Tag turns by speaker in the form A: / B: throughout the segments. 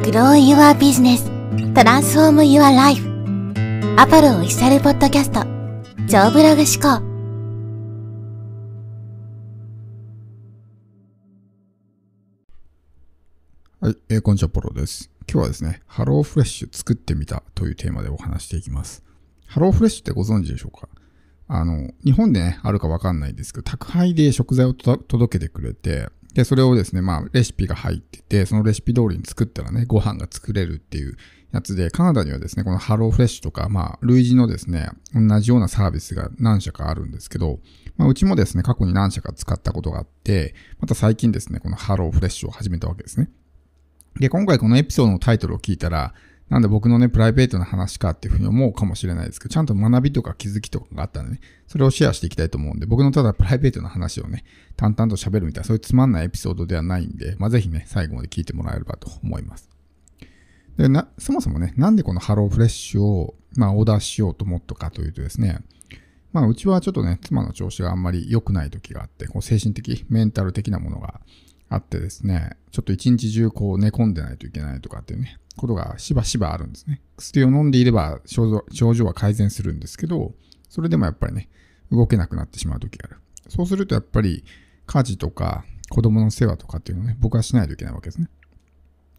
A: Grow Your Business. Transform Your Life. アポロオフィシャルポッドキャスト超ブログ思考。
B: はい、えーこんにちは、ポロです。今日はですね、ハローフレッシュ作ってみたというテーマでお話していきます。ハローフレッシュってご存知でしょうか？あの、日本でね、あるかわかんないですけど、宅配で食材を届けてくれて、で、それをですね、まあ、レシピが入ってて、そのレシピ通りに作ったらね、ご飯が作れるっていうやつで、カナダにはですね、このハローフレッシュとか、まあ、類似のですね、同じようなサービスが何社かあるんですけど、まあ、うちもですね、過去に何社か使ったことがあって、また最近ですね、このハローフレッシュを始めたわけですね。で、今回このエピソードのタイトルを聞いたら、なんで僕のね、プライベートな話かっていうふうに思うかもしれないですけど、ちゃんと学びとか気づきとかがあったんでね、それをシェアしていきたいと思うんで、僕のただプライベートな話をね、淡々と喋るみたいな、そういうつまんないエピソードではないんで、まあ、ぜひね、最後まで聞いてもらえればと思います。で、な、そもそもね、なんでこのハローフレッシュを、まあ、オーダーしようと思ったかというとですね、まあ、うちはちょっとね、妻の調子があんまり良くない時があって、こう精神的、メンタル的なものがあってですね、ちょっと一日中こう寝込んでないといけないとかっていうね、ことがしばしばあるんですね。薬を飲んでいれば症状は改善するんですけど、それでもやっぱりね、動けなくなってしまう時がある。そうするとやっぱり家事とか子供の世話とかっていうのをね、僕はしないといけないわけですね。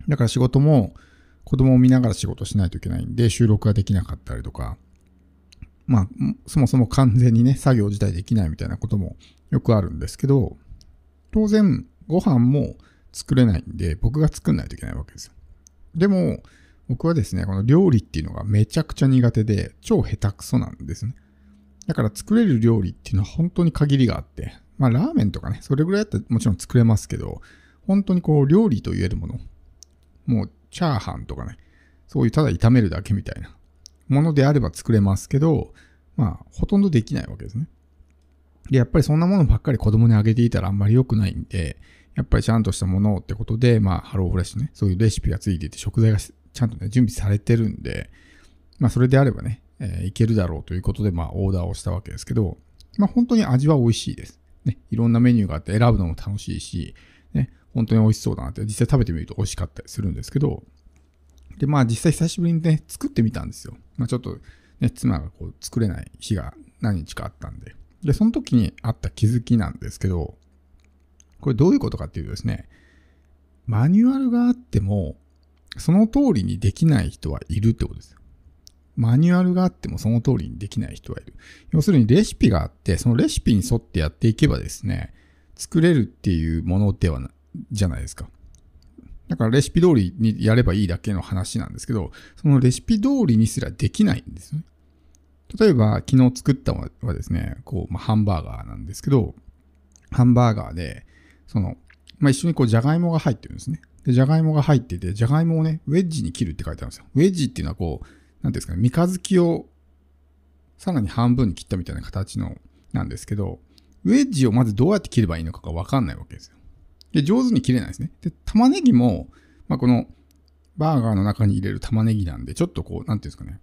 B: だから仕事も子供を見ながら仕事しないといけないんで、収録ができなかったりとか、まあ、そもそも完全にね、作業自体できないみたいなこともよくあるんですけど、当然、ご飯も作れないんで、僕が作んないといけないわけですよ。でも、僕はですね、この料理っていうのがめちゃくちゃ苦手で、超下手くそなんですね。だから作れる料理っていうのは本当に限りがあって、まあラーメンとかね、それぐらいだったらもちろん作れますけど、本当にこう料理と言えるもの、もうチャーハンとかね、そういうただ炒めるだけみたいなものであれば作れますけど、まあほとんどできないわけですね。で、やっぱりそんなものばっかり子供にあげていたらあんまり良くないんで、やっぱりちゃんとしたものをってことで、まあ、ハローフレッシュね、そういうレシピがついていて、食材がちゃんとね、準備されてるんで、まあ、それであればね、えーいけるだろうということで、まあ、オーダーをしたわけですけど、まあ、本当に味は美味しいです。ね、いろんなメニューがあって選ぶのも楽しいし、ね、本当に美味しそうだなって、実際食べてみると美味しかったりするんですけど、で、まあ、実際久しぶりにね、作ってみたんですよ。まあ、ちょっと、ね、妻がこう、作れない日が何日かあったんで。で、その時にあった気づきなんですけど、これどういうことかっていうとですね、マニュアルがあっても、その通りにできない人はいるってことです。マニュアルがあってもその通りにできない人はいる。要するにレシピがあって、そのレシピに沿ってやっていけばですね、作れるっていうものではな、じゃないですか。だからレシピ通りにやればいいだけの話なんですけど、そのレシピ通りにすらできないんですね。例えば、昨日作ったのはですね、こう、まあ、ハンバーガーなんですけど、ハンバーガーで、その、まあ、一緒にこう、じゃがいもが入ってるんですね。で、じゃがいもが入ってて、じゃがいもをね、ウェッジに切るって書いてあるんですよ。ウェッジっていうのはこう、なんですかね、三日月をさらに半分に切ったみたいな形の、なんですけど、ウェッジをまずどうやって切ればいいのかがわかんないわけですよ。で、上手に切れないですね。で、玉ねぎも、まあ、この、バーガーの中に入れる玉ねぎなんで、ちょっとこう、なんていうんですかね、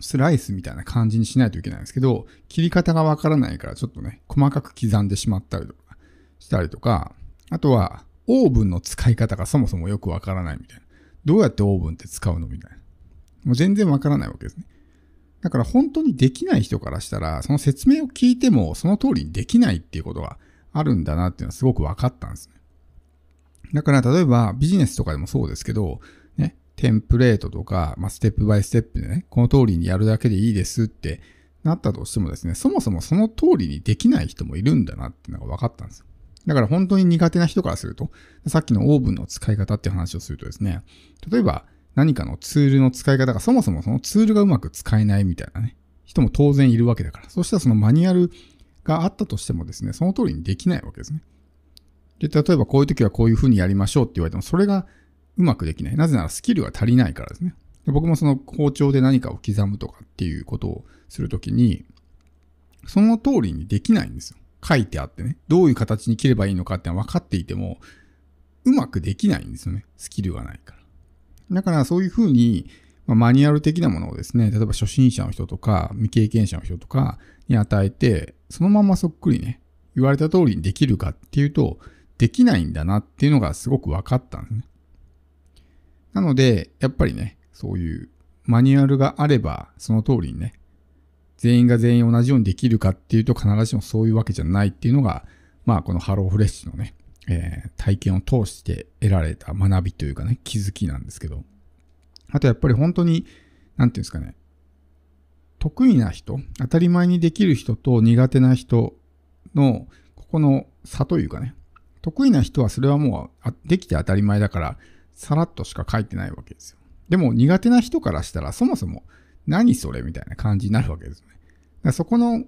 B: スライスみたいな感じにしないといけないんですけど、切り方がわからないからちょっとね、細かく刻んでしまったりとか、したりとか、あとは、オーブンの使い方がそもそもよくわからないみたいな。どうやってオーブンって使うのみたいな。もう全然わからないわけですね。だから本当にできない人からしたら、その説明を聞いてもその通りにできないっていうことがあるんだなっていうのはすごく分かったんですね。だから例えばビジネスとかでもそうですけど、ね、テンプレートとか、まあ、ステップバイステップでね、この通りにやるだけでいいですってなったとしてもですね、そもそもその通りにできない人もいるんだなっていうのが分かったんですよ。だから本当に苦手な人からすると、さっきのオーブンの使い方って話をするとですね、例えば何かのツールの使い方がそもそもそのツールがうまく使えないみたいなね、人も当然いるわけだから、そしたらそのマニュアルがあったとしてもですね、その通りにできないわけですね。で、例えばこういう時はこういう風にやりましょうって言われても、それがうまくできない。なぜならスキルが足りないからですね。で僕もその包丁で何かを刻むとかっていうことをするときに、その通りにできないんですよ。書いてあってね。どういう形に切ればいいのかって分かっていても、うまくできないんですよね。スキルがないから。だからそういうふうに、まあ、マニュアル的なものをですね、例えば初心者の人とか未経験者の人とかに与えて、そのままそっくりね、言われた通りにできるかっていうと、できないんだなっていうのがすごく分かったんですね。なので、やっぱりね、そういうマニュアルがあれば、その通りにね、全員が全員同じようにできるかっていうと必ずしもそういうわけじゃないっていうのが、まあこのハローフレッシュのね、えー、体験を通して得られた学びというかね、気づきなんですけど、あとやっぱり本当に、なんていうんですかね、得意な人、当たり前にできる人と苦手な人の、ここの差というかね、得意な人はそれはもうできて当たり前だから、さらっとしか書いてないわけですよ。でも苦手な人からしたらそもそも何それみたいな感じになるわけですね。だそこの、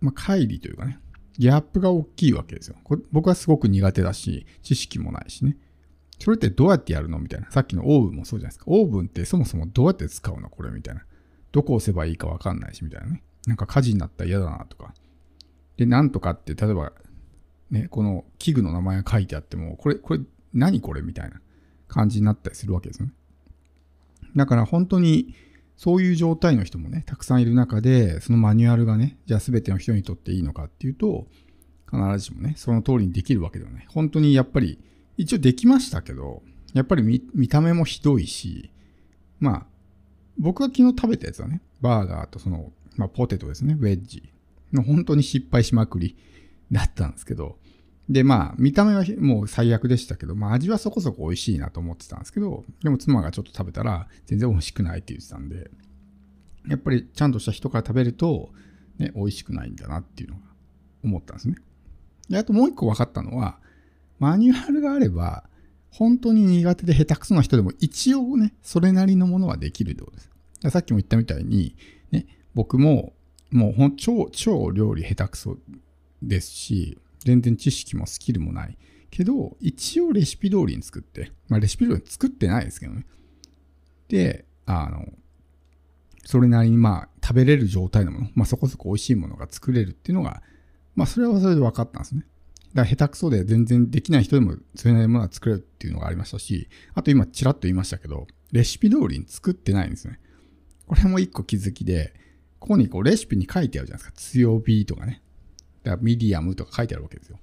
B: まあ、乖離というかね、ギャップが大きいわけですよこ。僕はすごく苦手だし、知識もないしね。それってどうやってやるのみたいな。さっきのオーブンもそうじゃないですか。オーブンってそもそもどうやって使うのこれみたいな。どこ押せばいいかわかんないし、みたいなね。なんか火事になったら嫌だなとか。で、なんとかって、例えば、ね、この器具の名前が書いてあっても、これ、これ、何これみたいな感じになったりするわけですよね。だから本当に、そういう状態の人もね、たくさんいる中で、そのマニュアルがね、じゃあ全ての人にとっていいのかっていうと、必ずしもね、その通りにできるわけではない。本当にやっぱり、一応できましたけど、やっぱり見見た目もひどいし、まあ、僕が昨日食べたやつはね、バーガーとその、まあ、ポテトですね、ウェッジの本当に失敗しまくりだったんですけど、で、まあ、見た目はもう最悪でしたけど、まあ、味はそこそこ美味しいなと思ってたんですけど、でも妻がちょっと食べたら全然美味しくないって言ってたんで、やっぱりちゃんとした人から食べると、ね、美味しくないんだなっていうのが思ったんですね。で、あともう一個分かったのは、マニュアルがあれば、本当に苦手で下手くそな人でも一応ね、それなりのものはできるってことです。さっきも言ったみたいに、ね、僕ももうほん超、超料理下手くそですし、全然知識もスキルもない。けど、一応レシピ通りに作って、まあレシピ通りに作ってないですけどね。で、あの、それなりにまあ食べれる状態のもの、まあそこそこ美味しいものが作れるっていうのが、まあそれはそれで分かったんですね。だから下手くそで全然できない人でもそれなりのものが作れるっていうのがありましたし、あと今ちらっと言いましたけど、レシピ通りに作ってないんですね。これも一個気づきで、ここにこうレシピに書いてあるじゃないですか。強火とかね。だからミディアムとか書いてあるわけですよ。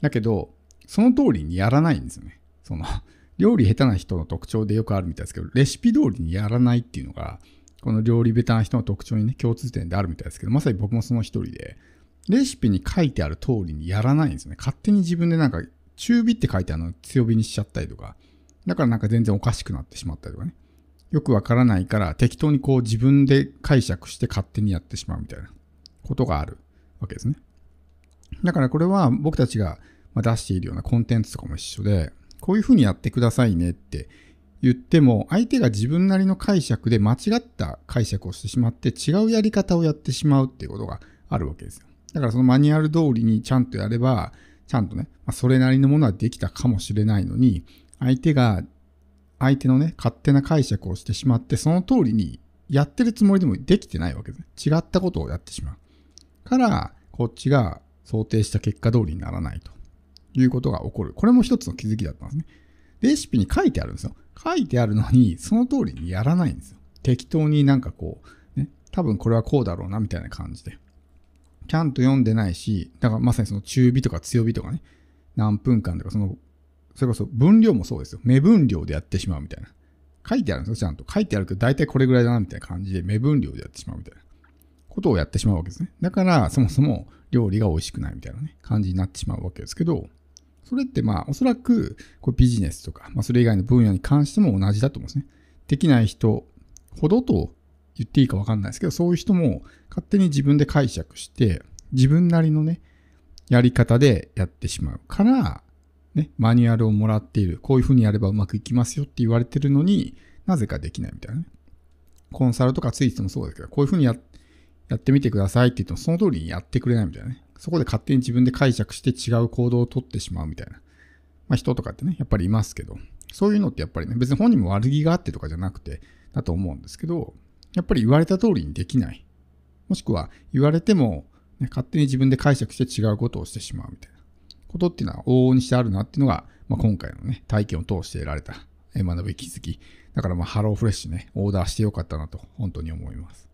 B: だけど、その通りにやらないんですよね。その、料理下手な人の特徴でよくあるみたいですけど、レシピ通りにやらないっていうのが、この料理下手な人の特徴にね、共通点であるみたいですけど、まさに僕もその一人で、レシピに書いてある通りにやらないんですよね。勝手に自分でなんか、中火って書いてあるの強火にしちゃったりとか、だからなんか全然おかしくなってしまったりとかね。よくわからないから適当にこう自分で解釈して勝手にやってしまうみたいなことがあるわけですね。だからこれは僕たちが出しているようなコンテンツとかも一緒で、こういうふうにやってくださいねって言っても、相手が自分なりの解釈で間違った解釈をしてしまって違うやり方をやってしまうっていうことがあるわけですよ。だからそのマニュアル通りにちゃんとやれば、ちゃんとね、ま、それなりのものはできたかもしれないのに、相手が、相手のね、勝手な解釈をしてしまって、その通りにやってるつもりでもできてないわけですね。違ったことをやってしまう。から、こっちが想定した結果通りにならないということが起こる。これも一つの気づきだったんですね。レシピに書いてあるんですよ。書いてあるのに、その通りにやらないんですよ。適当になんかこう、ね、多分これはこうだろうな、みたいな感じで。ちゃんと読んでないし、だからまさにその中火とか強火とかね、何分間とか、その、それこそ分量もそうですよ。目分量でやってしまうみたいな。書いてあるんですよ、ちゃんと。書いてあるけど、大体これぐらいだな、みたいな感じで、目分量でやってしまうみたいなことをやってしまうわけですね。だから、そもそも料理が美味しくないみたいなね、感じになってしまうわけですけど、それってまあ、おそらく、これビジネスとか、まあ、それ以外の分野に関しても同じだと思うんですね。できない人ほどと言っていいかわかんないですけど、そういう人も勝手に自分で解釈して、自分なりのね、やり方でやってしまうから、ね、マニュアルをもらっている。こういうふうにやればうまくいきますよって言われてるのになぜかできないみたいなね。コンサルとかついてもそうですけど、こういうふうにやってやってみてくださいって言ってもその通りにやってくれないみたいなね。そこで勝手に自分で解釈して違う行動をとってしまうみたいな。まあ人とかってね、やっぱりいますけど、そういうのってやっぱりね、別に本人も悪気があってとかじゃなくて、だと思うんですけど、やっぱり言われた通りにできない。もしくは言われても、ね、勝手に自分で解釈して違うことをしてしまうみたいなことっていうのは往々にしてあるなっていうのが、まあ、今回のね、体験を通して得られた学び気づき。だからまあ、ハローフレッシュね、オーダーしてよかったなと、本当に思います。